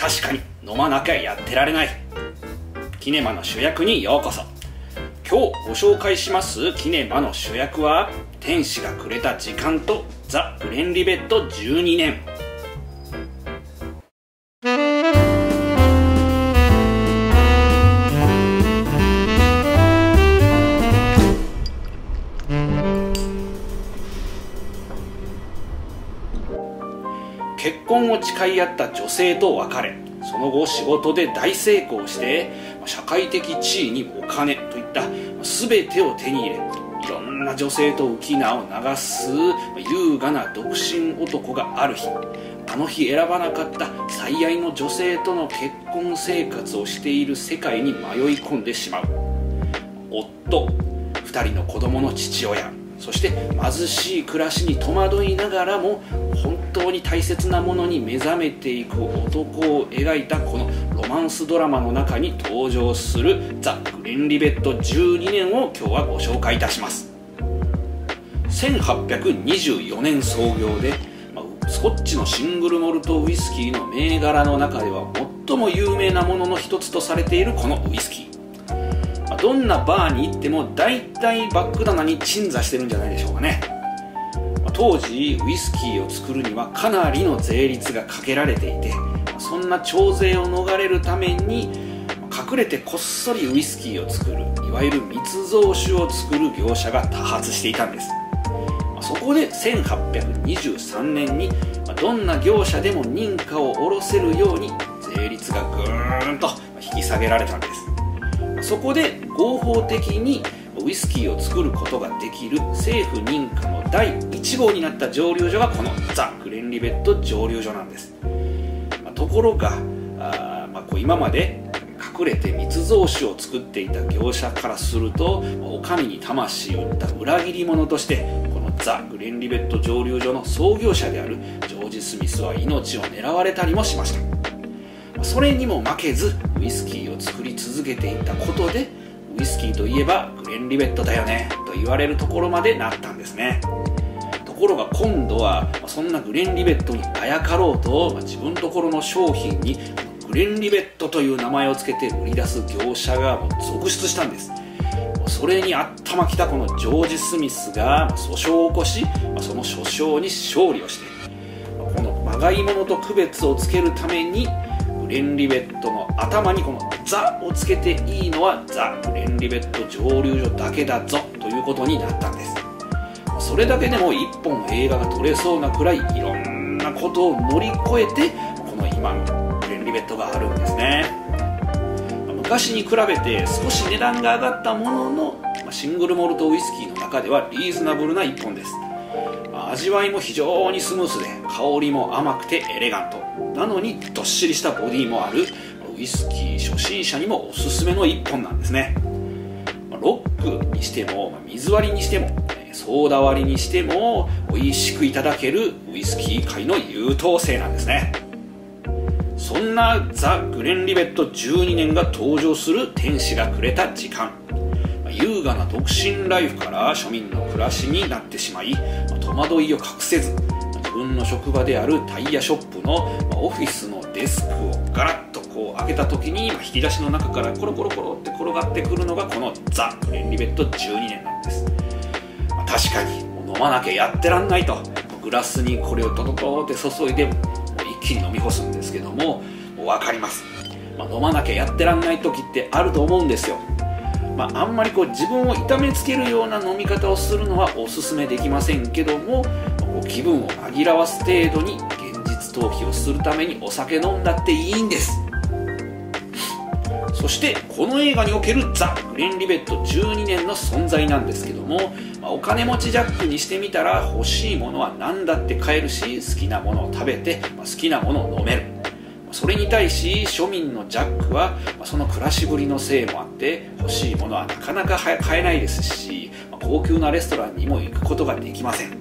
確かに飲まなきゃやってられない。キネマの主役にようこそ。今日ご紹介します。キネマの主役は天使がくれた時間とザ・フレンリベット12年。婚を誓い合った女性と別れその後仕事で大成功して社会的地位にお金といった全てを手に入れいろんな女性と浮き名を流す優雅な独身男がある日あの日選ばなかった最愛の女性との結婚生活をしている世界に迷い込んでしまう。夫2人の子供の父親。そして貧しい暮らしに戸惑いながらも本当に大切なものに目覚めていく男を描いたこのロマンスドラマの中に登場するザ・グレンリベット12年を今日はご紹介いたします。1824年創業でスコッチのシングルモルトウイスキーの銘柄の中では最も有名なものの一つとされているこのウイスキー。どんなバーに行っても大体バッグ棚に鎮座してるんじゃないでしょうかね。当時ウイスキーを作るにはかなりの税率がかけられていてそんな徴税を逃れるために隠れてこっそりウイスキーを作るいわゆる密造酒を作る業者が多発していたんです。そこで1823年にどんな業者でも認可を下ろせるように税率がぐーんと引き下げられたんです。そこで合法的にウイスキーを作ることができる政府認可の第1号になった蒸留所がこのザ・グレンリベット蒸留所なんです、まあ、ところがあ、まあ、こう今まで隠れて密造酒を作っていた業者からするとお上に魂を売った裏切り者としてこのザ・グレンリベット蒸留所の創業者であるジョージ・スミスは命を狙われたりもしました。それにも負けずウイスキーを作り続けていたことでウイスキーといえばグレンリベットだよねと言われるところまでなったんですね。ところが今度はそんなグレンリベットにあやかろうと自分のところの商品にグレンリベットという名前を付けて売り出す業者が続出したんです。それに頭きたこのジョージ・スミスが訴訟を起こしその訴訟に勝利をしてこのまがいものと区別をつけるためにレンリベットの頭にこの「ザ」をつけていいのはザ・レンリベット蒸留所だけだぞということになったんです。それだけでも一本映画が撮れそうなくらいいろんなことを乗り越えてこの今のレンリベットがあるんですね。昔に比べて少し値段が上がったもののシングルモルトウイスキーの中ではリーズナブルな一本です。味わいも非常にスムースで香りも甘くてエレガント。なのにどっしりしたボディもあるウイスキー初心者にもおすすめの一本なんですね。ロックにしても水割りにしてもソーダ割りにしても美味しくいただけるウイスキー界の優等生なんですね。そんなザ・グレンリベット12年が登場する天使がくれた時間。優雅な独身ライフから庶民の暮らしになってしまい戸惑いを隠せず自分の職場であるタイヤショップのオフィスのデスクをガラッとこう開けた時に引き出しの中からコロコロコロって転がってくるのがこのザ・グレンリベット12年なんです。確かに飲まなきゃやってらんないと。グラスにこれをトトトって注いで一気に飲み干すんですけども分かります、ま、飲まなきゃやってらんない時ってあると思うんですよ。まあ、あんまりこう自分を痛めつけるような飲み方をするのはおすすめできませんけどもこう気分を紛らわす程度に現実逃避をするためにお酒飲んだっていいんです。そしてこの映画におけるザ・グレンリベット12年の存在なんですけども、まあ、お金持ちジャックにしてみたら欲しいものは何だって買えるし好きなものを食べて、まあ、好きなものを飲める。それに対し庶民のジャックはその暮らしぶりのせいもあって欲しいものはなかなか買えないですし高級なレストランにも行くことができません。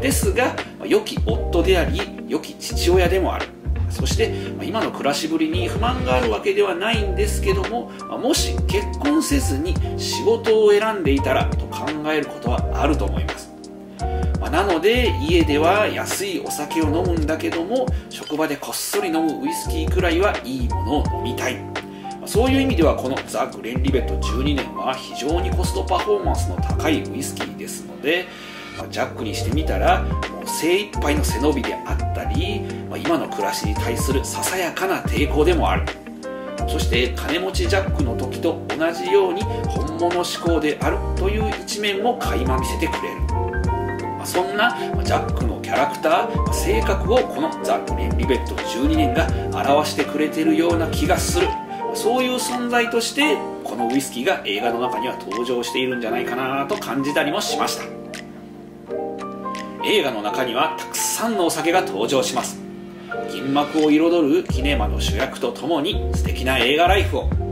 ですが良き夫であり良き父親でもある。そして今の暮らしぶりに不満があるわけではないんですけどももし結婚せずに仕事を選んでいたらと考えることはあると思います。まあ、なので家では安いお酒を飲むんだけども職場でこっそり飲むウイスキーくらいはいいものを飲みたい。まそういう意味ではこのザ・グレンリベット12年は非常にコストパフォーマンスの高いウイスキーですので、まあ、ジャックにしてみたらもう精一杯の背伸びであったり、ま、今の暮らしに対するささやかな抵抗でもある。そして金持ちジャックの時と同じように本物志向であるという一面も垣間見せてくれる。そんなジャックのキャラクター性格をこのザ・グレンリベット12年が表してくれてるような気がする。そういう存在としてこのウイスキーが映画の中には登場しているんじゃないかなと感じたりもしました。映画の中にはたくさんのお酒が登場します。銀幕を彩るキネマの主役とともに素敵な映画ライフを。